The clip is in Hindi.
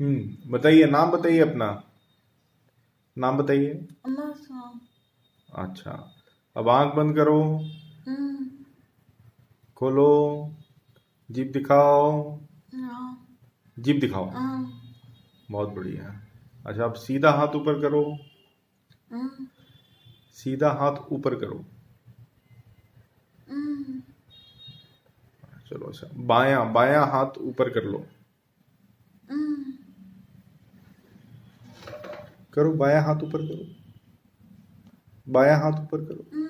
हम्म बताइए नाम बताइए अपना। नाम बताइए। अच्छा अब आँख बंद करो। हम्म। खोलो। जीप दिखाओ। हाँ। जीप दिखाओ। हाँ। बहुत बढ़िया। अच्छा अब सीधा हाथ ऊपर करो। हम्म। सीधा हाथ ऊपर करो। हम्म। चलो अच्छा बाया बाया हाथ ऊपर कर लो। करो बाया हाथ ऊपर करो। बाया हाथ ऊपर करो।